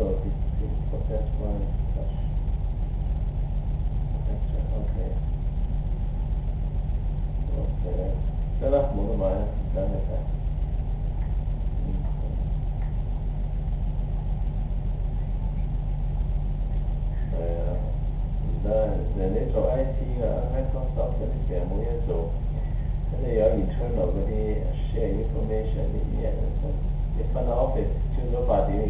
So the, the process one such. Extra, okay. Okay. 得啦，冇得買啦，唔該你晒。嗯。係啊，唔得，人哋做 I T 㗎，Microsoft 嗰啲成日冇嘢做，佢哋有 internal 嗰啲 share information 啲嘢，一返到 office 朝早八點已經開始。